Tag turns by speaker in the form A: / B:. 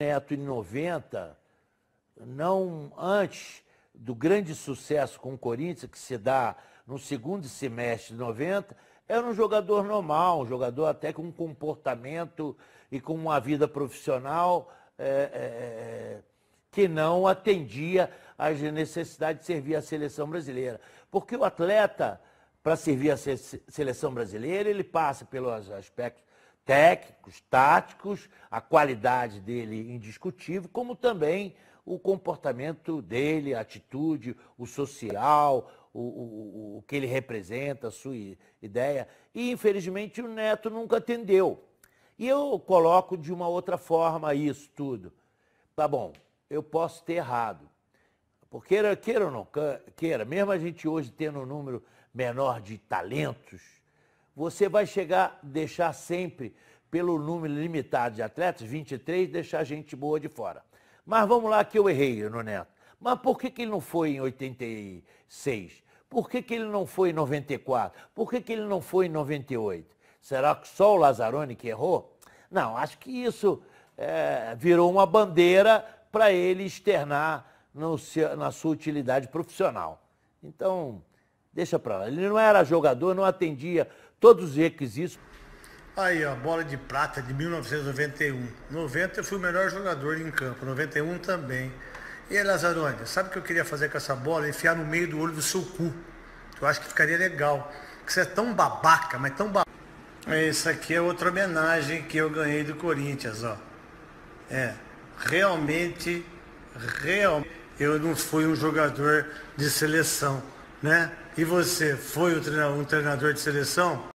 A: Neto em 90, não antes do grande sucesso com o Corinthians, que se dá no segundo semestre de 90, era um jogador normal, um jogador até com um comportamento e com uma vida profissional é, é, que não atendia às necessidades de servir a seleção brasileira. Porque o atleta, para servir a seleção brasileira, ele passa pelos aspectos técnicos, táticos, a qualidade dele indiscutível, como também o comportamento dele, a atitude, o social, o, o, o que ele representa, a sua ideia. E, infelizmente, o Neto nunca atendeu. E eu coloco de uma outra forma isso tudo. Tá bom, eu posso ter errado. Porque queira, queira ou não queira, mesmo a gente hoje tendo um número menor de talentos, você vai chegar, deixar sempre, pelo número limitado de atletas, 23, deixar gente boa de fora. Mas vamos lá que eu errei no Neto. Mas por que, que ele não foi em 86? Por que, que ele não foi em 94? Por que, que ele não foi em 98? Será que só o Lazzaroni que errou? Não, acho que isso é, virou uma bandeira para ele externar no, na sua utilidade profissional. Então, deixa para lá. Ele não era jogador, não atendia todos os requisitos.
B: Aí, ó, bola de prata de 1991. 90 eu fui o melhor jogador em campo, 91 também. E aí, Lazarone, sabe o que eu queria fazer com essa bola? Enfiar no meio do olho do seu cu. Eu acho que ficaria legal. Porque você é tão babaca, mas tão babaca. Essa aqui é outra homenagem que eu ganhei do Corinthians, ó. É, realmente, realmente, eu não fui um jogador de seleção, né? E você foi um treinador de seleção?